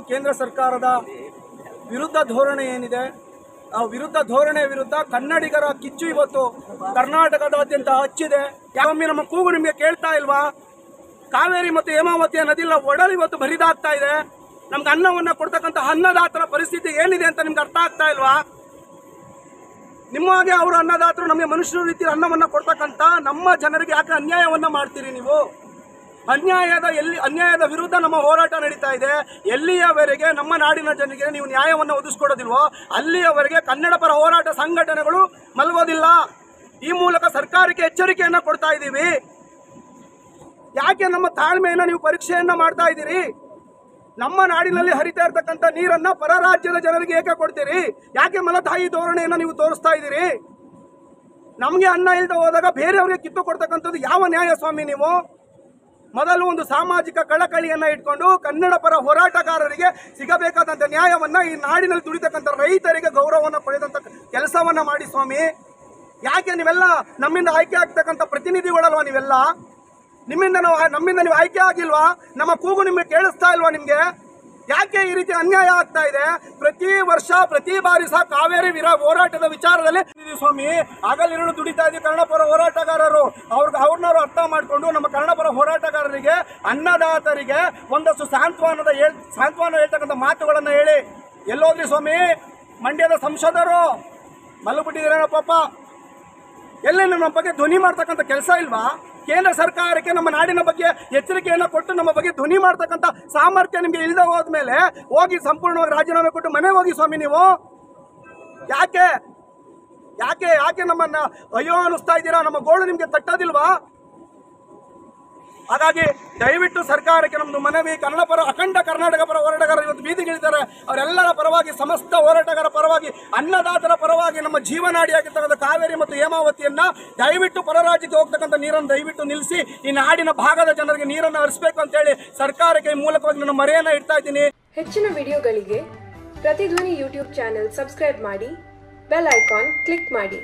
ಕೇಂದ್ರ ಸರ್ಕಾರದ ವಿರುದ್ಧ ಧೋರಣೆ ಏನಿದೆ? ಆ ವಿರುದ್ಧ ಧೋರಣೆ ವಿರುದ್ಧ ಕನ್ನಡಿಗರ ಕಿಚ್ಚು ಇವತ್ತು ಕರ್ನಾಟಕದಾದ್ಯಂತ ಹಚ್ಚಿದೆ. ಯಾವೊಮ್ಮೆ ನಮ್ಮ ಕೂಗು ನಿಮಗೆ ಕೇಳ್ತಾ ಇಲ್ವಾ? ಕಾವೇರಿ ಮತ್ತು ಹೇಮಾವತಿಯ ನದಿಲ್ಲ ಒಡಲು ಇವತ್ತು ಬರಿದಾಗ್ತಾ ಇದೆ. ನಮ್ಗೆ ಅನ್ನವನ್ನ ಕೊಡ್ತಕ್ಕಂಥ ಅನ್ನದಾತರ ಪರಿಸ್ಥಿತಿ ಏನಿದೆ ಅಂತ ನಿಮ್ಗೆ ಅರ್ಥ ಆಗ್ತಾ ಇಲ್ವಾ? ನಿಮ್ಮ ಹಾಗೆ ಅವರು ಅನ್ನದಾತರು ನಮಗೆ ಮನುಷ್ಯರ ರೀತಿ ಅನ್ನವನ್ನ ಕೊಡ್ತಕ್ಕಂಥ ನಮ್ಮ ಜನರಿಗೆ ಯಾಕೆ ಅನ್ಯಾಯವನ್ನ ಮಾಡ್ತೀರಿ ನೀವು? ಅನ್ಯಾಯದ ಎಲ್ಲಿ ಅನ್ಯಾಯದ ವಿರುದ್ಧ ನಮ್ಮ ಹೋರಾಟ ನಡೀತಾ ಇದೆ. ಎಲ್ಲಿಯವರೆಗೆ ನಮ್ಮ ನಾಡಿನ ಜನರಿಗೆ ನೀವು ನ್ಯಾಯವನ್ನು ಒದಗಿಸ್ಕೊಡೋದಿಲ್ವೋ, ಅಲ್ಲಿಯವರೆಗೆ ಕನ್ನಡ ಪರ ಹೋರಾಟ ಸಂಘಟನೆಗಳು ಮಲಗೋದಿಲ್ಲ. ಈ ಮೂಲಕ ಸರ್ಕಾರಕ್ಕೆ ಎಚ್ಚರಿಕೆಯನ್ನ ಕೊಡ್ತಾ ಇದ್ದೀವಿ. ಯಾಕೆ ನಮ್ಮ ತಾಳ್ಮೆಯನ್ನ ನೀವು ಪರೀಕ್ಷೆಯನ್ನ ಮಾಡ್ತಾ ಇದ್ದೀರಿ? ನಮ್ಮ ನಾಡಿನಲ್ಲಿ ಹರಿತಾ ಇರ್ತಕ್ಕಂಥ ನೀರನ್ನ ಪರ ರಾಜ್ಯದ ಜನರಿಗೆ ಏಕೆ ಕೊಡ್ತೀರಿ? ಯಾಕೆ ಮಲತಾಯಿ ಧೋರಣೆಯನ್ನು ನೀವು ತೋರಿಸ್ತಾ ಇದ್ದೀರಿ? ನಮಗೆ ಅನ್ನ ಇಲ್ಲದೆ ಹೋದಾಗ ಬೇರೆಯವರಿಗೆ ಕಿತ್ತು ಕೊಡ್ತಕ್ಕಂಥದ್ದು ಯಾವ ನ್ಯಾಯ ಸ್ವಾಮಿ ನೀವು? ಮೊದಲು ಒಂದು ಸಾಮಾಜಿಕ ಕಳಕಳಿಯನ್ನ ಇಟ್ಕೊಂಡು ಕನ್ನಡ ಪರ ಹೋರಾಟಗಾರರಿಗೆ ಸಿಗಬೇಕಾದಂಥ ನ್ಯಾಯವನ್ನ ಈ ನಾಡಿನಲ್ಲಿ ದುಡಿತಕ್ಕಂಥ ರೈತರಿಗೆ ಗೌರವವನ್ನು ಪಡೆದಂಥ ಕೆಲಸವನ್ನ ಮಾಡಿ ಸ್ವಾಮಿ. ಯಾಕೆ ನೀವೆಲ್ಲ ನಮ್ಮಿಂದ ಆಯ್ಕೆ ಆಗ್ತಕ್ಕಂಥ ಪ್ರತಿನಿಧಿಗಳಲ್ವಾ ನೀವೆಲ್ಲ? ನಿಮ್ಮಿಂದ ನಾವು ನಮ್ಮಿಂದ ನೀವು ಆಯ್ಕೆ ಆಗಿಲ್ವಾ? ನಮ್ಮ ಕೂಗು ನಿಮಗೆ ಕೇಳಿಸ್ತಾ ಇಲ್ವಾ ನಿಮ್ಗೆ? ಯಾಕೆ ಈ ರೀತಿ ಅನ್ಯಾಯ ಆಗ್ತಾ ಇದೆ? ಪ್ರತಿ ವರ್ಷ, ಪ್ರತಿ ಬಾರಿ ಸಹ ಕಾವೇರಿ ವಿರ ಹೋರಾಟದ ವಿಚಾರದಲ್ಲಿ ಸ್ವಾಮಿ. ಆಗಲಿರುಳು ದುಡಿತಾ ಇದ್ದೀವಿ ಕನ್ನಡಪರ ಹೋರಾಟಗಾರರು. ಅವ್ರಿಗೆ ಅವ್ರನ್ನವರು ಅರ್ಥ ಮಾಡಿಕೊಂಡು ನಮ್ಮ ಕನ್ನಡಪರ ಹೋರಾಟಗಾರರಿಗೆ, ಅನ್ನದಾತರಿಗೆ ಒಂದಷ್ಟು ಸಾಂತ್ವನದ ಹೇಳ್, ಸಾಂತ್ವನ ಹೇಳ್ತಕ್ಕಂಥ ಮಾತುಗಳನ್ನು ಹೇಳಿ. ಎಲ್ಲೋದ್ರಿ ಸ್ವಾಮಿ? ಮಂಡ್ಯದ ಸಂಸದರು. ಮಲಗ್ಬಿಟ್ಟಿದ್ದೀರ ಪಾಪ. ಎಲ್ಲಿ ನಮ್ಮ ಬಗ್ಗೆ ಧ್ವನಿ ಮಾಡ್ತಕ್ಕಂಥ ಕೆಲಸ ಇಲ್ವಾ? ಕೇಂದ್ರ ಸರ್ಕಾರಕ್ಕೆ, ನಮ್ಮ ನಾಡಿನ ಬಗ್ಗೆ ಎಚ್ಚರಿಕೆಯನ್ನು ಕೊಟ್ಟು ನಮ್ಮ ಬಗ್ಗೆ ಧ್ವನಿ ಮಾಡ್ತಕ್ಕಂಥ ಸಾಮರ್ಥ್ಯ ನಿಮಗೆ ಇಲ್ಲದೆ ಹೋದ್ಮೇಲೆ ಹೋಗಿ ಸಂಪೂರ್ಣವಾಗಿ ರಾಜೀನಾಮೆ ಕೊಟ್ಟು ಮನೆಗೆ ಹೋಗಿ ಸ್ವಾಮಿ ನೀವು. ಯಾಕೆ? ಯಾಕೆ ಯಾಕೆ ನಮ್ಮನ್ನ ಅಯ್ಯೋ ಅನಿಸ್ತಾ ಇದ್ದೀರಾ? ನಮ್ಮ ಗೋಳು ನಿಮಗೆ ತಟ್ಟೋದಿಲ್ವಾ? ಹಾಗಾಗಿ ದಯವಿಟ್ಟು ಸರ್ಕಾರಕ್ಕೆ ನಮ್ಮದು ಮನವಿ, ಕನ್ನಡ ಪರ, ಅಖಂಡ ಕರ್ನಾಟಕ ಪರ ಹೋರಾಟಗಾರರು ಇವತ್ತು ಬೀದಿಗಿಳಿದ್ದಾರೆ ಅವರೆಲ್ಲರ ಪರವಾಗಿ, ಸಮಸ್ತ ಹೋರಾಟಗಾರ ಪರವಾಗಿ, ಅನ್ನದಾತರ ಪರವಾಗಿ ನಮ್ಮ ಜೀವನಾಡಿಯಾಗಿರ್ತಕ್ಕಂಥ ಕಾವೇರಿ ಮತ್ತು ಹೇಮಾವತಿಯನ್ನ ದಯವಿಟ್ಟು ಪರ ರಾಜ್ಯಕ್ಕೆ ಹೋಗ್ತಕ್ಕಂಥ ನೀರನ್ನು ದಯವಿಟ್ಟು ನಿಲ್ಲಿಸಿ, ಈ ನಾಡಿನ ಭಾಗದ ಜನರಿಗೆ ನೀರನ್ನು ಹರಿಸಬೇಕು ಅಂತೇಳಿ ಸರ್ಕಾರಕ್ಕೆ ಈ ಮೂಲಕವಾಗಿ ನಾನು ಮರೆಯನ್ನ ಇಡ್ತಾ ಇದ್ದೀನಿ. ಹೆಚ್ಚಿನ ವಿಡಿಯೋಗಳಿಗೆ ಪ್ರತಿಧ್ವನಿ ಯೂಟ್ಯೂಬ್ ಚಾನೆಲ್ ಸಬ್ಸ್ಕ್ರೈಬ್ ಮಾಡಿ, ಬೆಲ್ ಐಕಾನ್ ಕ್ಲಿಕ್ ಮಾಡಿ.